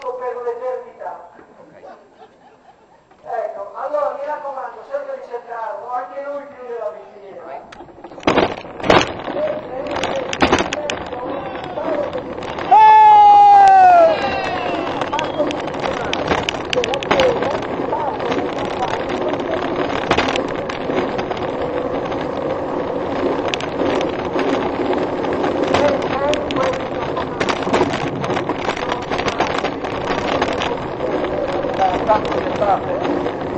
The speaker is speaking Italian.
futuro per l'eternità. Ecco, allora mi raccomando, cerca di cercarlo, anche lui chiude la bicchiera. tá? tá, tá.